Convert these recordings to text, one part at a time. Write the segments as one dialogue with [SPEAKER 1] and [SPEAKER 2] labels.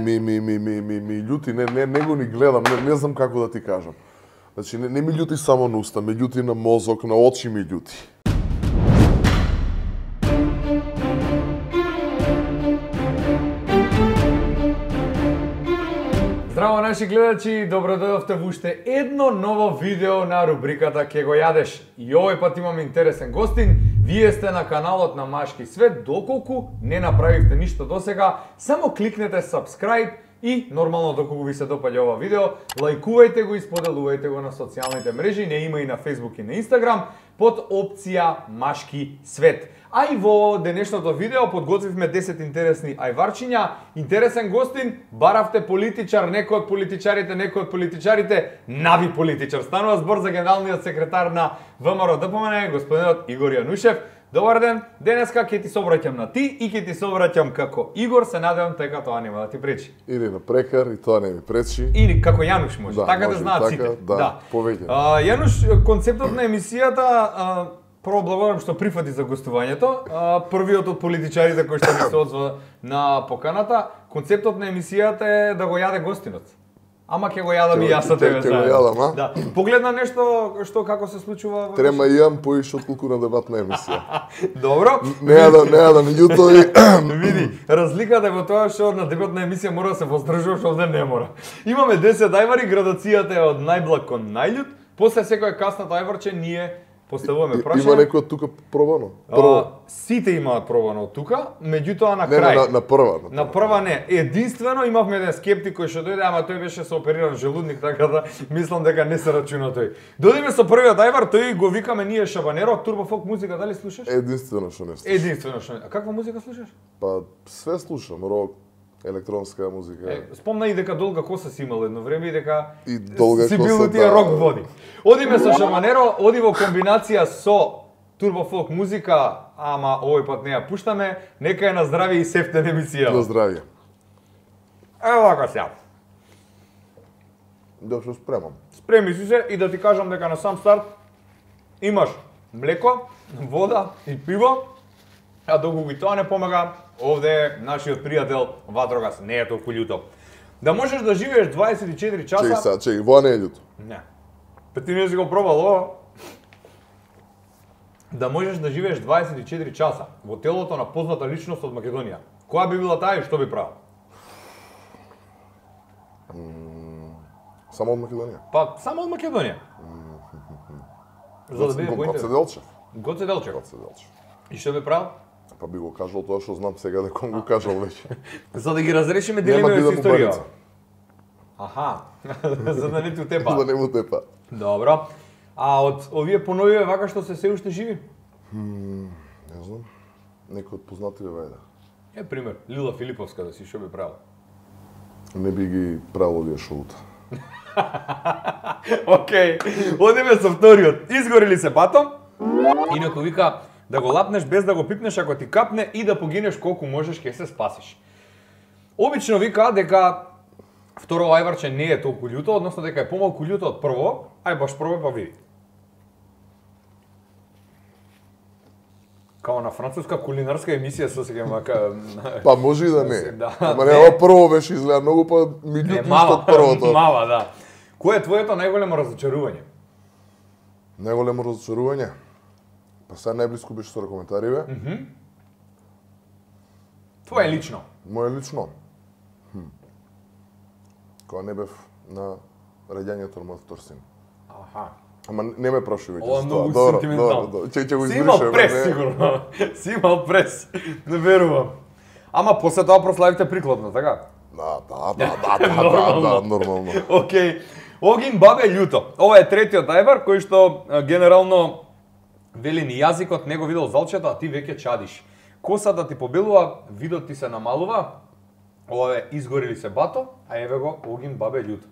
[SPEAKER 1] Ми, ми, ми, ми, ми, ми љути, не, не, не го ни гледам, не, не знам како да ти кажам. Значи, не, не ми љути само на уста, ми љути на мозок, на очи ми љути.
[SPEAKER 2] Здраво наши гледачи, добро дојдовте во уште едно ново видео на рубриката Ке го јадеш. И овој пат имам интересен гостин. Вие сте на каналот на Машки свет, доколку не направивте ништо досега, само кликнете subscribe и нормално доколку ви се допаѓа ова видео, лајкувајте го и споделувајте го на социјалните мрежи, не има и на Facebook и на Instagram под опција Машки свет. А и во денешното видео подготвивме 10 интересни ајварчиња. Интересен гостин, баравте политичар, некој од политичарите, некој од политичарите, нави политичар. Станува збор за генералниот секретар на ВМРО да ДПМН, господинот Игор Јанушев. Добар ден, денеска ќе ти собраќам на ти и ќе ти собраќам како Игор, се надевам дека тоа нема да ти пречи.
[SPEAKER 1] Или на прекар, и тоа не ми пречи.
[SPEAKER 2] Или како Јануш може,
[SPEAKER 1] Да,
[SPEAKER 2] така да
[SPEAKER 1] може и
[SPEAKER 2] знаат
[SPEAKER 1] така,
[SPEAKER 2] сите.
[SPEAKER 1] да, повеќе.
[SPEAKER 2] А, Јануш, концептот на емисијата, а, прво благодарам што прифати за гостувањето. А, првиот од политичарите кој што ми се одзва на поканата. Концептот на емисијата е да го јаде гостинот. Ама ќе го јадам и јас со тебе.
[SPEAKER 1] ќе го јадам, а?
[SPEAKER 2] Да. Погледна нешто што како се случува во
[SPEAKER 1] Трема и јам поише отколку на дебатна емисија.
[SPEAKER 2] Добро.
[SPEAKER 1] Не јадам, не јадам љуто и
[SPEAKER 2] Види, разликата е во тоа што на дебатна емисија мора да се воздржуваш, овде не мора. Имаме 10 ајвари, градацијата е од најблаг кон најљут. После секој каснато ајварче ние поставуваме прашање.
[SPEAKER 1] има некој од тука пробано.
[SPEAKER 2] А,
[SPEAKER 1] Прво.
[SPEAKER 2] сите имаат пробано од тука, меѓутоа на
[SPEAKER 1] Не, не,
[SPEAKER 2] крај.
[SPEAKER 1] на, на прва.
[SPEAKER 2] На прва не. Единствено имавме еден скептик кој што дојде, ама тој беше со опериран желудник, така да мислам дека не се рачуна тој. Додиме со првиот ајвар, тој го викаме ние Шабанеро, Турбофок музика, дали слушаш?
[SPEAKER 1] Единствено што не слушам.
[SPEAKER 2] Единствено што. А каква музика слушаш?
[SPEAKER 1] Па све слушам, рок, електронска музика.
[SPEAKER 2] Е, спомна и дека долга коса си имал едно време и дека
[SPEAKER 1] И долга
[SPEAKER 2] си бил тие
[SPEAKER 1] да.
[SPEAKER 2] рок води. Одиме со Шаманеро, оди во комбинација со турбофолк музика, ама овој пат не ја пуштаме, нека е на здравје и сефтен емисија.
[SPEAKER 1] На здравје.
[SPEAKER 2] Ево вака сега.
[SPEAKER 1] Да се спремам.
[SPEAKER 2] Спреми си се и да ти кажам дека на сам старт имаш млеко, вода и пиво, а доколку и тоа не помага, овде нашиот пријател Ватрогас, не е толку љуто. Да можеш да живееш 24 часа...
[SPEAKER 1] Чеј сега, чеј, воа не е љуто.
[SPEAKER 2] Не. Па ти не си го пробал ова. Да можеш да живееш 24 часа во телото на позната личност од Македонија. Која би била таа и што би правил?
[SPEAKER 1] Само од Македонија.
[SPEAKER 2] Па само од Македонија. За да биде
[SPEAKER 1] Гоце
[SPEAKER 2] поинтересно.
[SPEAKER 1] Делчев.
[SPEAKER 2] Гоце Делчев.
[SPEAKER 1] Гоце Делчев.
[SPEAKER 2] И што би правил?
[SPEAKER 1] Па би го кажал тоа што знам сега дека го кажал веќе.
[SPEAKER 2] За да ги разрешиме
[SPEAKER 1] бида
[SPEAKER 2] со историја.
[SPEAKER 1] бубаница.
[SPEAKER 2] Аха. За да не ти утепа.
[SPEAKER 1] Да не му тепа.
[SPEAKER 2] Добро. А од овие поновиве вака што се се уште живи?
[SPEAKER 1] Не знам. Некој од познативе вајде.
[SPEAKER 2] Е пример, Лила Филиповска да си што би правил?
[SPEAKER 1] Не би ги правил овие шоута.
[SPEAKER 2] Океј, одиме со вториот. Изгори ли се батом? И некој вика да го лапнеш без да го пипнеш ако ти капне и да погинеш колку можеш ќе се спасиш. Обично вика дека второ ајварче не е толку љуто, односно дека е помалку љуто од прво, ај баш пробај па види. Као на француска кулинарска емисија со сега мака...
[SPEAKER 1] Па може и да не.
[SPEAKER 2] Да,
[SPEAKER 1] Ама
[SPEAKER 2] не.
[SPEAKER 1] ова прво беше изгледа многу па ми
[SPEAKER 2] мала,
[SPEAKER 1] од првото.
[SPEAKER 2] мала, да. Кој е твоето најголемо разочарување?
[SPEAKER 1] Најголемо разочарување. Па сега најблиску беше со коментариве.
[SPEAKER 2] Твое лично.
[SPEAKER 1] Моje лично. Хм. Кога не бев на раѓањето на мојот втор син.
[SPEAKER 2] Аха.
[SPEAKER 1] Ама не ме праши веќе.
[SPEAKER 2] Ова е многу.
[SPEAKER 1] Добро,
[SPEAKER 2] сентиментално.
[SPEAKER 1] добро, добро. Го
[SPEAKER 2] Си имал прес,
[SPEAKER 1] не?
[SPEAKER 2] сигурно. Си имал прес. Не верувам. Ама после тоа прославивте прикладно, така?
[SPEAKER 1] Да, да, да, да, да, да,
[SPEAKER 2] Нормално.
[SPEAKER 1] да, нормално.
[SPEAKER 2] Океј. Огин бабе љуто. Ова е третиот ајвар кој што генерално вели ни јазикот не го видел залчето, а ти веќе чадиш. Косата ти побелува, видот ти се намалува. Ова е изгори ли се бато, а еве го Огин бабе љуто.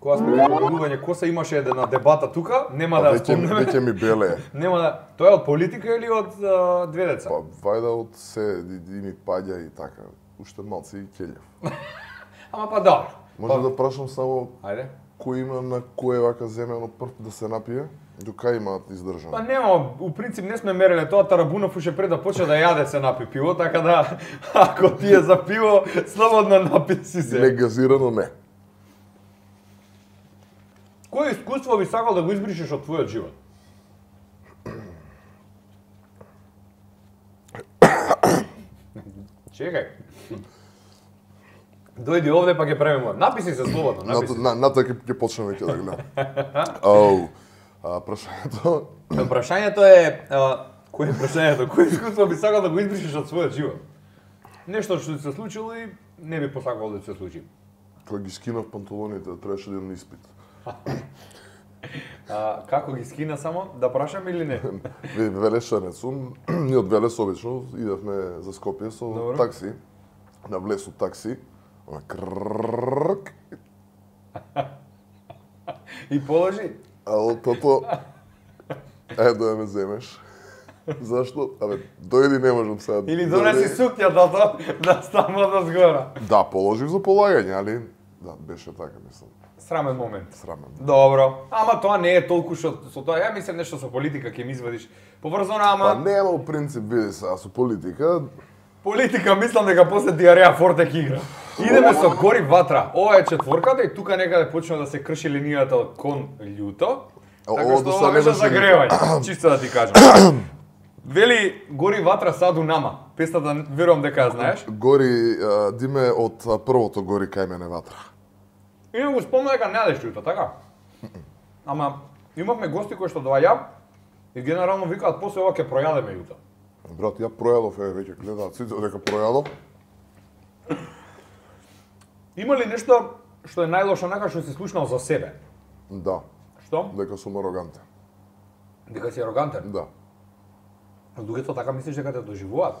[SPEAKER 2] Кога сме кај побелување коса имаше една дебата тука, нема да ја
[SPEAKER 1] Веќе
[SPEAKER 2] спомнеме.
[SPEAKER 1] веќе ми беле.
[SPEAKER 2] Нема да. Тоа е од политика или од а, две деца?
[SPEAKER 1] Па вајда од се и, ми паѓа и така. Уште малци и ќелев.
[SPEAKER 2] Ама па добро.
[SPEAKER 1] Може
[SPEAKER 2] Па,
[SPEAKER 1] да прашам само
[SPEAKER 2] Ајде.
[SPEAKER 1] кој има на кое вака земено прв да се напие, до кај имаат издржано.
[SPEAKER 2] Па нема, у принцип не сме мериле тоа, Тарабунов уште пред да почне да јаде се напи пиво, така да ако ти е за пиво, слободно напи си се.
[SPEAKER 1] Не газирано не.
[SPEAKER 2] Кој искуство би сакал да го избришеш од твојот живот? Чекај. Дојди овде па ќе правиме. Написи се слободно,
[SPEAKER 1] На,
[SPEAKER 2] написи.
[SPEAKER 1] на, на тоа ќе ќе почнеме веќе да гледам. Оу. А, прашањето
[SPEAKER 2] Прашањето е, а, кој е прашањето? Кој искуство би сакал да го избришеш од својот живот? Нешто што ти се случило и не би посакал да се случи.
[SPEAKER 1] кога ги скинав панталоните, требаше да идам на испит.
[SPEAKER 2] А, како ги скина само? Да прашам или не?
[SPEAKER 1] Ви велешанец сум, ние од Велес обично идевме за Скопје со
[SPEAKER 2] Добро.
[SPEAKER 1] такси. На влез од такси, она
[SPEAKER 2] И положи.
[SPEAKER 1] А од тото е да ме земеш. Зашто? Абе, дојди не можам сега.
[SPEAKER 2] Или донеси
[SPEAKER 1] Дојди.
[SPEAKER 2] сукњата да става да згора.
[SPEAKER 1] Да, положив за полагање, али да, беше така, мислам.
[SPEAKER 2] Срамен момент.
[SPEAKER 1] Срамен.
[SPEAKER 2] Добро. Ама тоа не е толку што со тоа. Ја мислам нешто со политика ќе ми извадиш. Поврзано, ама
[SPEAKER 1] Па нема у принцип, види сега, со политика,
[SPEAKER 2] политика мислам дека после диареа Фортек игра. Идеме со гори ватра. Ова е четворката и тука некаде почна да се крши линијата кон љуто. Така што ова беше загревање, чисто да ти кажам. Вели гори ватра саду нама. Песната верувам дека ја знаеш.
[SPEAKER 1] гори, диме од првото гори кај мене ватра.
[SPEAKER 2] И го спомна дека не јадеш љуто, така? Ама имавме гости кои што доаѓа и генерално викаат после ова ќе пројадеме љуто.
[SPEAKER 1] Брат, ја пројадов, е, веќе гледаат сите дека пројадов.
[SPEAKER 2] Има ли нешто што е најлошо нака што си слушнал за себе?
[SPEAKER 1] Да,
[SPEAKER 2] Што?
[SPEAKER 1] дека сум арогантен.
[SPEAKER 2] Дека си арогантен.
[SPEAKER 1] Да.
[SPEAKER 2] Луѓето така мислиш дека те доживуваат?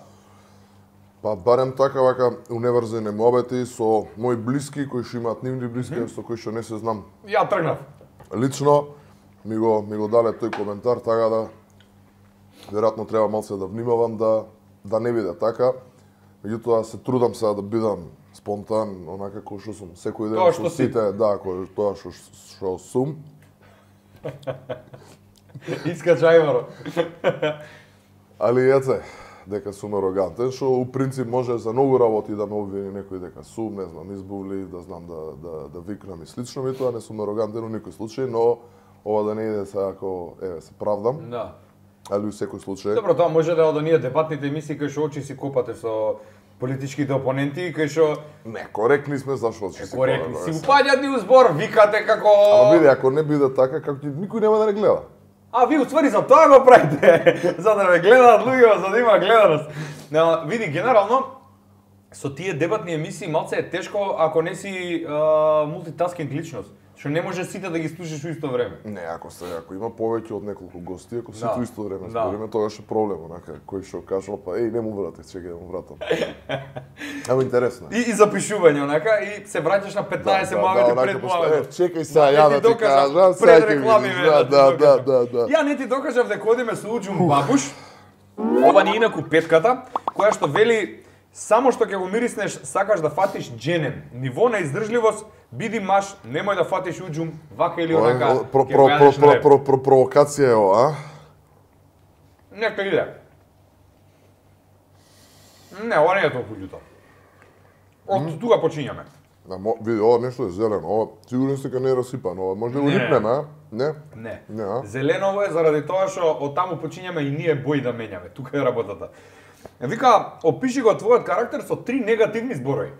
[SPEAKER 1] Па барем така вака уневрзени мобети со мои блиски кои што имаат нивни блиски, со кои што не се знам
[SPEAKER 2] Ја тргнав.
[SPEAKER 1] лично, ми го ми го дале тој коментар така да веројатно треба малце да внимавам да да не биде така. Меѓутоа се трудам сега да бидам спонтан, онака кој што сум секој ден
[SPEAKER 2] Тоа што си.
[SPEAKER 1] сите, да, кој тоа што што сум.
[SPEAKER 2] Искача Иваро.
[SPEAKER 1] Али ете, дека сум арогантен, што у принцип може за многу работи да ме обвини некој дека сум, не знам, избувлив, да знам да, да, да викнам и слично ми тоа, не сум арогантен у никој случај, но ова да не иде сега ако, еве, се правдам,
[SPEAKER 2] Да.
[SPEAKER 1] Али у секој случај.
[SPEAKER 2] Добро, тоа може да е од оние дебатните емисии кои што очи си копате со политичките опоненти кои што
[SPEAKER 1] Не, коректни сме зашто ќе си
[SPEAKER 2] коректни си
[SPEAKER 1] бе,
[SPEAKER 2] упаѓаат ни у збор, викате како
[SPEAKER 1] Ама биде, ако не биде така, како никој нема да не гледа.
[SPEAKER 2] А ви уствари за тоа го правите, за да ве гледаат луѓе, за да има гледаност. Но, види, генерално, со тие дебатни емисии малце е тешко ако не си а, мултитаскинг личност, што не може сите да ги слушаш у исто време.
[SPEAKER 1] Не, ако се ако има повеќе од неколку гости, ако сите
[SPEAKER 2] Да.
[SPEAKER 1] у исто време
[SPEAKER 2] Да.
[SPEAKER 1] збориме, тогаш е проблем, онака кој што кажал па еј не му врати, чекај да му вратам. Ама интересно.
[SPEAKER 2] И, и запишување, онака, и се враќаш на 15 да, муавети
[SPEAKER 1] онака,
[SPEAKER 2] пред муавети.
[SPEAKER 1] е, Чекај сега ја да ти кажам,
[SPEAKER 2] пред реклами,
[SPEAKER 1] Да,
[SPEAKER 2] да
[SPEAKER 1] да, да, да, да.
[SPEAKER 2] Ја не ти докажав дека одиме со Уџум Бабуш, ова ни инаку петката, која што вели само што ќе го мириснеш сакаш да фатиш дженен. Ниво на издржливост, биди маш, немој да фатиш Уџум вака или онака.
[SPEAKER 1] про- про- про- про- про- про- Провокација е ова, а?
[SPEAKER 2] Нека иде. Не, ова не е толку љуто. Од тука почињаме.
[SPEAKER 1] Да, мо, види, ова нешто е зелено, ова сигурно се не е расипано, ова може да го
[SPEAKER 2] Не.
[SPEAKER 1] рипнеме, а? Не?
[SPEAKER 2] Не.
[SPEAKER 1] Не, а?
[SPEAKER 2] Зеленово е заради тоа што од таму почињаме и ние бои да менјаме. Тука е работата. Вика, опиши го твојот карактер со три негативни зборови.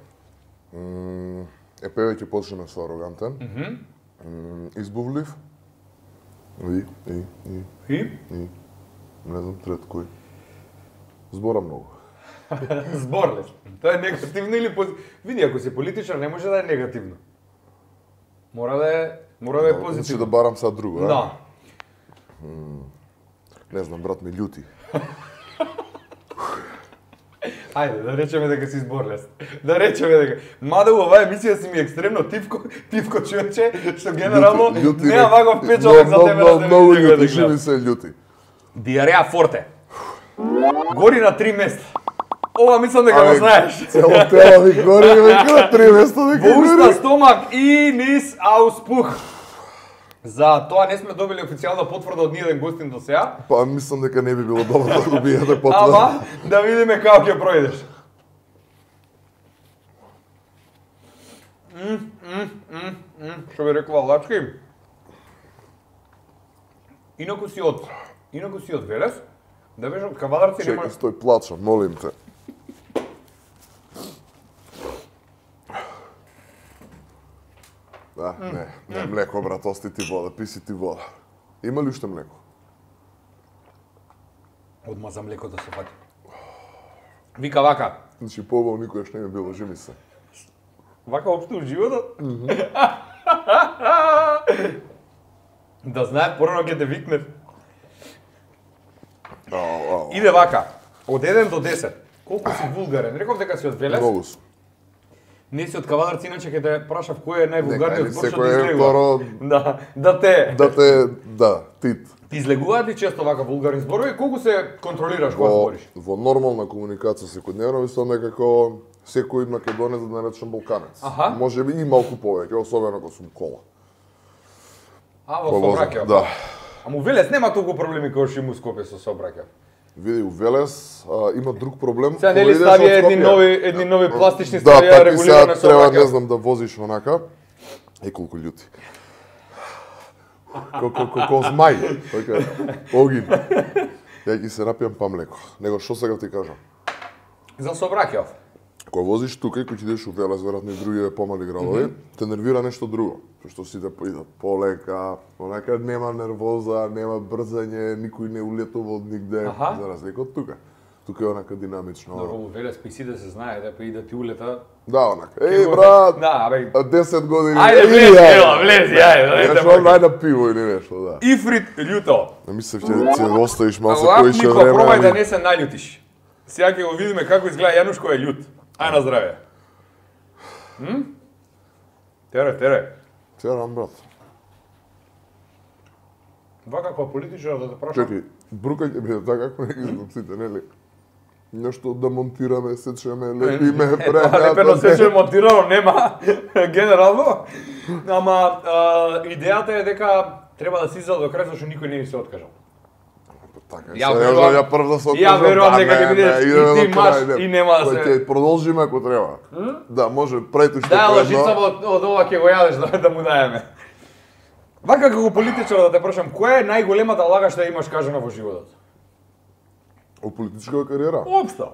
[SPEAKER 1] М, Е, певе ќе почнеме со арогантен. Избувлив. И, и, и,
[SPEAKER 2] И?
[SPEAKER 1] и. Не знам, трет кој. Збора многу.
[SPEAKER 2] Зборлив. Тоа е негативно или позитивно? Види, ако си политичар не може да е негативно. Мора да е, мора да е
[SPEAKER 1] Значи да
[SPEAKER 2] позитивно.
[SPEAKER 1] барам сега друго, а?
[SPEAKER 2] Да.
[SPEAKER 1] Не знам, брат ми љути.
[SPEAKER 2] Ајде, да речеме дека си зборлест. Да речеме дека. Мада у оваа емисија си ми екстремно тивко, тивко човече, што генерално
[SPEAKER 1] ме-
[SPEAKER 2] ваков печалок за тебе да
[SPEAKER 1] Многу љути,
[SPEAKER 2] да
[SPEAKER 1] живи се љути.
[SPEAKER 2] Диареа форте. Гори на три места. Ова мислам дека го знаеш.
[SPEAKER 1] Цело тело ми гори, веќе на три места дека
[SPEAKER 2] Во уста,
[SPEAKER 1] гори.
[SPEAKER 2] стомак и низ ауспух. За тоа не сме добили официјална потврда од ниеден гостин до сега.
[SPEAKER 1] Па мислам дека не би било добро да го биете потврда.
[SPEAKER 2] Ама, да видиме како ќе пројдеш. М, м, м, м, Што би рекла Лачки? Инаку си од Инаку си од Велес, да беше од Кавадарци нема
[SPEAKER 1] Чекај, стој, плачам, молим те. Да, не, не млеко, брат, ости ти вода, писи ти вода. Има ли уште млеко?
[SPEAKER 2] одма за млеко да се фати. Вика вака,
[SPEAKER 1] Значи, побаво никојаш не ми било, жими се.
[SPEAKER 2] вака општо у животот. да знае порано ќе те викне.
[SPEAKER 1] Ау, ау.
[SPEAKER 2] Иде вака, од 1 до 10. Колку си вулгарен? Реков дека си од Велес.
[SPEAKER 1] Многу сум.
[SPEAKER 2] Не си од Кавадарци, иначе ќе те прашав кој е највулгарниот збор што ти
[SPEAKER 1] е
[SPEAKER 2] излегува.
[SPEAKER 1] второ,
[SPEAKER 2] Да, да те.
[SPEAKER 1] да те, да, тит.
[SPEAKER 2] Ти излегуваат ли често вака вулгарни зборови? Колку се контролираш кога збориш?
[SPEAKER 1] во нормална комуникација секојдневно мислам некако секој македонец да наречем балканец.
[SPEAKER 2] Аха.
[SPEAKER 1] Може би и малку повеќе, особено кога сум кола.
[SPEAKER 2] А, во Собраќа.
[SPEAKER 1] Да.
[SPEAKER 2] А му Велес нема толку проблеми кои што има Скопје со Собраќа.
[SPEAKER 1] Види, у Велес а, има друг проблем.
[SPEAKER 2] Сега нели ставија едни нови едни нови пластични
[SPEAKER 1] Да,
[SPEAKER 2] ставија
[SPEAKER 1] така
[SPEAKER 2] регулирано
[SPEAKER 1] сега
[SPEAKER 2] со
[SPEAKER 1] треба, не знам, да возиш онака. Е, колку љути. Ко, ко, ко, ко змај. Така, огин. Ја ќе се напијам па млеко. Него што сега ти кажам?
[SPEAKER 2] За Собраќа.
[SPEAKER 1] Кога возиш тука и кога ќе идеш у Велес, веројатно и другиве помали градови, те нервира нешто друго. Што сите поидат полека, онака нема нервоза, нема брзање, никој не улетува од нигде,
[SPEAKER 2] Аха.
[SPEAKER 1] за разлика од тука. Тука е онака динамично.
[SPEAKER 2] Добро, у Велес па и си да се знае да па и да ти улета.
[SPEAKER 1] Да, онака. Еј, брат,
[SPEAKER 2] Да, абе.
[SPEAKER 1] а 10 години.
[SPEAKER 2] Ајде
[SPEAKER 1] ајде.
[SPEAKER 2] ела, влези, ајде, ајде.
[SPEAKER 1] што нај на пиво или нешто, да.
[SPEAKER 2] Ифрит љуто.
[SPEAKER 1] Не мислев ќе ќе оставиш малку поише време.
[SPEAKER 2] пробај да не се наљутиш. Сега ќе го видиме како изгледа Јануш кој е љут. Ај на здраве. М? Тере, тере.
[SPEAKER 1] Терам, брат.
[SPEAKER 2] Вака како политичар да те прашам.
[SPEAKER 1] Чекај, брука ќе биде така како неки знаците, нели? Нешто да монтираме, сечеме, лепиме,
[SPEAKER 2] Лепено се че монтирано нема, генерално. Ама а, идејата е дека треба да се иззад до крај зашто никој не ни се откажал.
[SPEAKER 1] Така,
[SPEAKER 2] Ја
[SPEAKER 1] ја
[SPEAKER 2] верувам-
[SPEAKER 1] ја прв да се
[SPEAKER 2] ја
[SPEAKER 1] откажам.
[SPEAKER 2] верувам
[SPEAKER 1] Да,
[SPEAKER 2] дека ќе
[SPEAKER 1] не,
[SPEAKER 2] бидеш и ти маш
[SPEAKER 1] не.
[SPEAKER 2] и нема да се-
[SPEAKER 1] Ќе продолжиме ако треба. Да, може, прајте што
[SPEAKER 2] Да, лажица од, од ова ќе го јадеш да, да му даеме. Вака како политичар да те прашам, која е најголемата лага што ја имаш кажана во животот?
[SPEAKER 1] О политичка кариера?
[SPEAKER 2] Општо.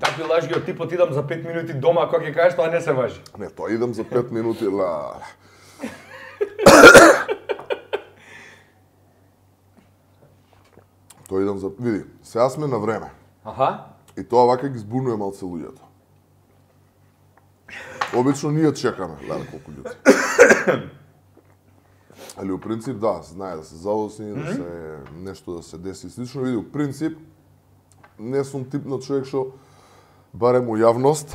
[SPEAKER 2] Такви лажги од типот идам за 5 минути дома, кога ќе кажеш тоа не се важи.
[SPEAKER 1] Не, тоа идам за 5 минути, ла. Тоа идам за... Види, сега сме на време.
[SPEAKER 2] Аха.
[SPEAKER 1] И тоа вака ги збунува малце луѓето. Обично ние чекаме, леле колку луѓе. Али у принцип да, знае да се задосни, да се нешто да се деси слично. Види, у принцип не сум тип на човек што барем у јавност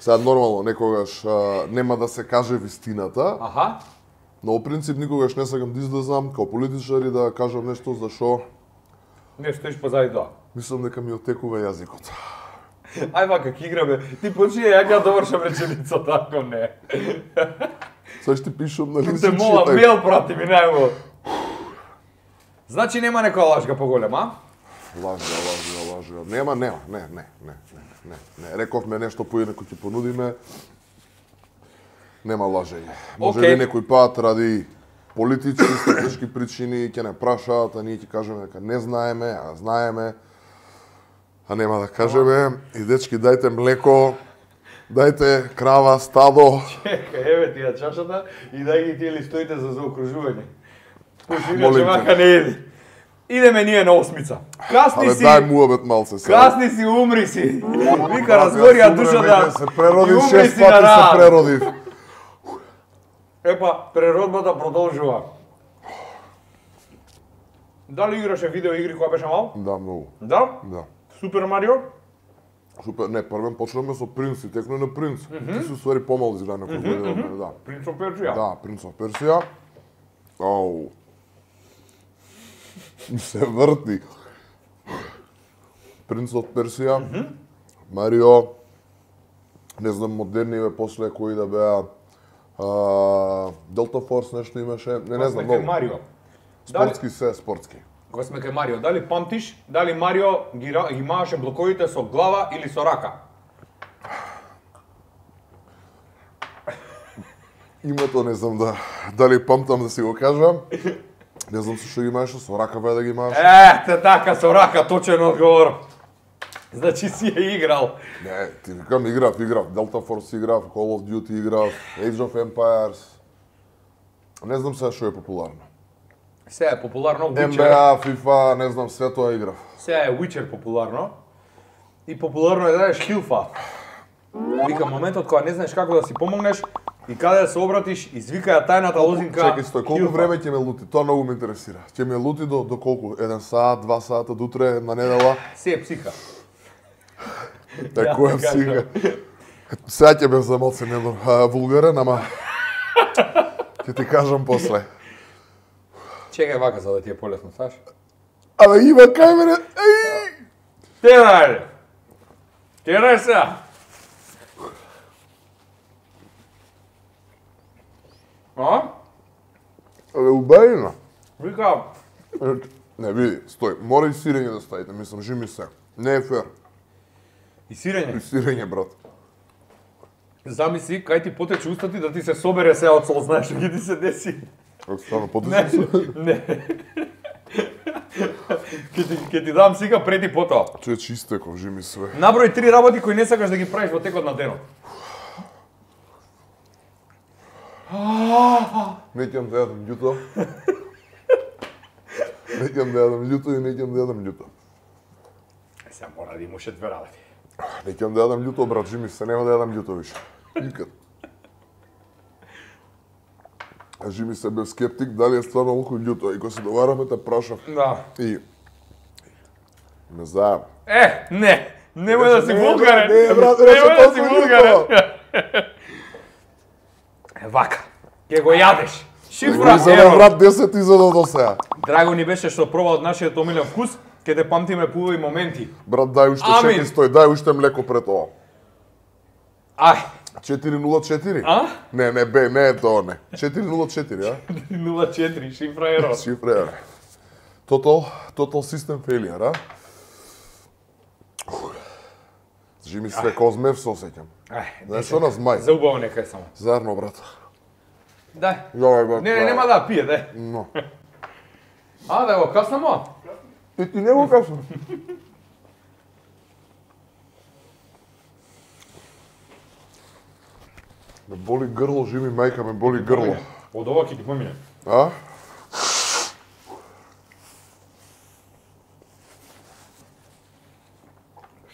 [SPEAKER 1] Сега нормално некогаш а, нема да се каже вистината,
[SPEAKER 2] Аха.
[SPEAKER 1] Но у принцип никогаш не сакам да излезам као политичар и да кажам нешто за што
[SPEAKER 2] Не стоиш позади тоа.
[SPEAKER 1] мислам дека ми отекува јазикот.
[SPEAKER 2] Ај вака ќе играме. Ти почни ја ќе довршам реченицата, ако не.
[SPEAKER 1] Сега ще пишам на
[SPEAKER 2] Те
[SPEAKER 1] лист
[SPEAKER 2] мола, мејл прати ми најмо. Значи нема некоја лажга поголема,
[SPEAKER 1] Лажа, лажа, лажа. Нема, нема, не, не, не, не, не, не. Рековме нешто поинако ќе понудиме. Нема лажење. Може
[SPEAKER 2] Окей.
[SPEAKER 1] би некој пат ради политички, стратешки причини ќе не прашаат, а ние ќе кажеме дека не знаеме, а знаеме. А нема да кажеме, и дечки дајте млеко, дајте крава, стадо.
[SPEAKER 2] Чека, еве ти ја чашата и дај ги тие листоите за заокружување.
[SPEAKER 1] Те.
[SPEAKER 2] вака не еди. Идеме ние на осмица. Касни си,
[SPEAKER 1] дај му обет малце сега.
[SPEAKER 2] касни си, умри си. Вика, разгорија
[SPEAKER 1] Јас
[SPEAKER 2] душа да...
[SPEAKER 1] Се преродив,
[SPEAKER 2] и умри
[SPEAKER 1] шест
[SPEAKER 2] си на
[SPEAKER 1] пати се преродив.
[SPEAKER 2] Епа, преродбата продолжува. Дали играше видео игри кога беше мал?
[SPEAKER 1] Да, многу.
[SPEAKER 2] Да?
[SPEAKER 1] Да.
[SPEAKER 2] Супер Марио?
[SPEAKER 1] Супер, не, првен почнеме со Принц и текно на Принц. Ти си ствари помал изгледа некој година од мене, да.
[SPEAKER 2] Принц of Persia?
[SPEAKER 1] Да, Принц од Персија. Ау. Се врти. Принц од Персија. Марио. не знам, модерниве после кои да беа а, Delta Force нешто имаше, не, не знам, многу.
[SPEAKER 2] Марио. Дали,
[SPEAKER 1] Спортски се, спортски.
[SPEAKER 2] кога сме кај Марио, дали памтиш, дали Марио ги, ги мааше блоковите со глава или со рака?
[SPEAKER 1] Името не знам да дали памтам да си го кажам. Не знам со што ги имаше, со рака бе да ги имаше.
[SPEAKER 2] Ете така, со рака, точен одговор. Значи си е играл.
[SPEAKER 1] Не, ти викам играв, играв, Delta Force играв, Call of Duty играв, Age of Empires. Не знам сега што е популарно.
[SPEAKER 2] Сега е популарно Witcher.
[SPEAKER 1] NBA, FIFA, не знам, све тоа играв.
[SPEAKER 2] Сега е Witcher популарно. И популарно е да знаеш хилфа. Вика моментот кога не знаеш како да си помогнеш и каде да се обратиш, извика ја тајната лозинка.
[SPEAKER 1] Чекај, стој, колку време ќе ме лути? Тоа многу ме интересира. Ќе ме лути до, до колку? Еден саат, два сата, до утре, на недела?
[SPEAKER 2] Си е психа. Ти кажам.
[SPEAKER 1] психа? Сега ќе бе за малце а, вулгарен, ама... ќе ти кажам после.
[SPEAKER 2] Чекај вака за да ти е полесно, знаеш?
[SPEAKER 1] Абе, има еј!
[SPEAKER 2] Терај! Терај се! А?
[SPEAKER 1] Абе, убавина.
[SPEAKER 2] Вика,
[SPEAKER 1] Не, види, стој, мора и сирење да ставите, мислам, жими се. Не е фер.
[SPEAKER 2] И
[SPEAKER 1] И
[SPEAKER 2] сирење.
[SPEAKER 1] сирење, брат.
[SPEAKER 2] Замисли, кај ти потече устати да ти се собере се од сол, знаеш што ќе ти се деси.
[SPEAKER 1] Како
[SPEAKER 2] Не,
[SPEAKER 1] потече се.
[SPEAKER 2] не. Ке ти, ке ти дам сега преди потоа.
[SPEAKER 1] Човече истеков, жими све.
[SPEAKER 2] Наброј три работи кои не сакаш да ги правиш во текот на денот.
[SPEAKER 1] Не ќе да јадам љуто. Не ќе да јадам љуто и не ќе да јадам љуто.
[SPEAKER 2] Е, Сега мора да имаш две работи.
[SPEAKER 1] Не ќе да јадам љуто, брат, жими се, нема да јадам љуто више. Никад. А жими се бев скептик, дали е стварно толку љуто. И кога се довараме, те прашав.
[SPEAKER 2] Да.
[SPEAKER 1] И... Ме заеб.
[SPEAKER 2] Е, не. Немој да си
[SPEAKER 1] Не,
[SPEAKER 2] вулгарен.
[SPEAKER 1] не, брат,
[SPEAKER 2] Немој
[SPEAKER 1] рече
[SPEAKER 2] да си
[SPEAKER 1] толку
[SPEAKER 2] вулгарен. Е, вака. Ке го јадеш. Шифра ерор.
[SPEAKER 1] брат 10 изодо до сега.
[SPEAKER 2] Драго ни беше што проба од нашиот омилен вкус, ке те памтиме пубави моменти.
[SPEAKER 1] Брат, дај уште
[SPEAKER 2] Амин.
[SPEAKER 1] чеки стој, дај уште млеко пред ова.
[SPEAKER 2] Ај,
[SPEAKER 1] 404?
[SPEAKER 2] а?
[SPEAKER 1] Не, не, бе, не е тоа, не. 404, а?
[SPEAKER 2] 04, шифра ерор.
[SPEAKER 1] Шифра е. Total, total system failure, а? Жими све Козмев се осеќам. Знаеш што нас мај?
[SPEAKER 2] За убаво нека е само.
[SPEAKER 1] Зарно, брат.
[SPEAKER 2] Дај.
[SPEAKER 1] Јој, брат.
[SPEAKER 2] Не, не, нема да пие, дај.
[SPEAKER 1] Но.
[SPEAKER 2] А, да го каснемо?
[SPEAKER 1] И ти не го кажам. Ме боли грло, жими мајка, ме боли грло.
[SPEAKER 2] Од ова ќе ти помине.
[SPEAKER 1] А?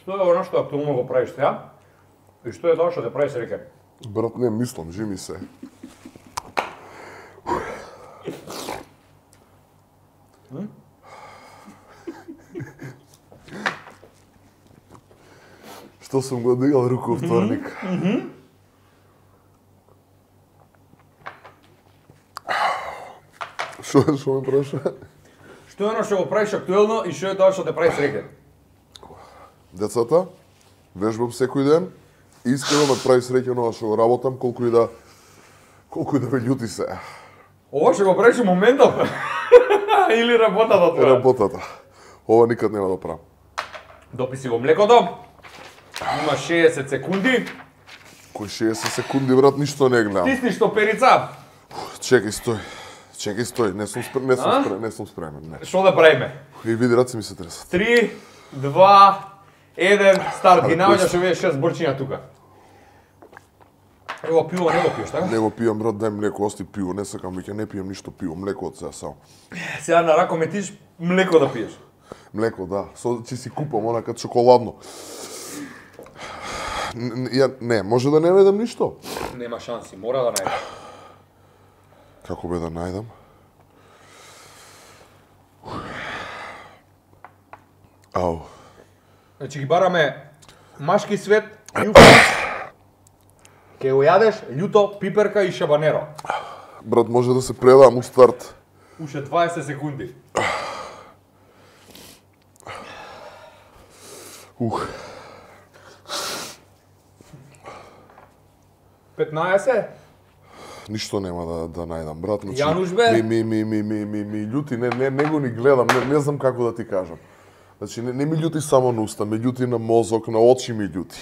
[SPEAKER 2] Што е оно што актуелно го правиш сега? И што е тоа што те прави среќен?
[SPEAKER 1] Брат, не мислам, жими се. Што сум го дигал руку вторник? Што е што ме праша?
[SPEAKER 2] Што е оно што го правиш актуелно и што е тоа што те прави среќен?
[SPEAKER 1] Децата, вежбам секој ден, и искрено ме прави среќен ова што го работам, колку и да колку и да ме љути се.
[SPEAKER 2] Ова што го правиш моментот? Или работата твоја?
[SPEAKER 1] Работата. Ова никад нема да правам.
[SPEAKER 2] Дописи го млекото. Има 60 секунди.
[SPEAKER 1] Кој 60 секунди, брат, ништо не гледам.
[SPEAKER 2] Тисни што перица.
[SPEAKER 1] Чекај, стој. Чекај, стој. Не сум спремен, не сум спремен, не сум спремен, не.
[SPEAKER 2] Што да правиме?
[SPEAKER 1] И види раце ми се тресат.
[SPEAKER 2] 3, 2, 1, старт. Ги наоѓаш овие 6 борчиња тука. Ево пиво не го пиеш, така?
[SPEAKER 1] Не го пијам, брат, дај млеко, ости пиво, не сакам веќе, не пијам ништо пиво, млеко од сега само.
[SPEAKER 2] Сега на рако метиш млеко да пиеш.
[SPEAKER 1] Млеко, да. Со ќе си купам она кад шоколадно. Ја, не, може да не најдам ништо.
[SPEAKER 2] Нема шанси, мора да најдеш.
[SPEAKER 1] Како бе да најдам? Ау.
[SPEAKER 2] Значи ги бараме машки свет, јуфа, Ке го јадеш љуто, пиперка и шабанеро.
[SPEAKER 1] Брат, може да се предам у старт.
[SPEAKER 2] Уште 20 секунди.
[SPEAKER 1] Ух.
[SPEAKER 2] 15?
[SPEAKER 1] Ништо нема да да најдам, брат. Значи,
[SPEAKER 2] Јануш, бе?
[SPEAKER 1] Ми ми ми ми ми ми, ми љути, не не не го ни гледам, не, не знам како да ти кажам. Значи не, не ми љути само на уста, ми љути на мозок, на очи ми љути.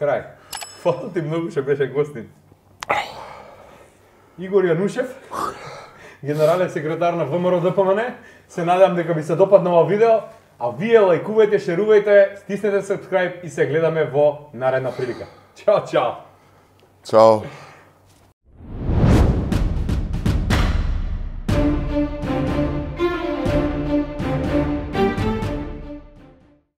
[SPEAKER 2] Крај. Фала ти многу што беше гостин. Игор Јанушев, генерален секретар на ВМРО ДПМН. Се надевам дека ви се допадна ова видео, а вие лајкувајте, шерувајте, стиснете subscribe и се гледаме во наредна прилика. 짜 오,
[SPEAKER 1] 짜,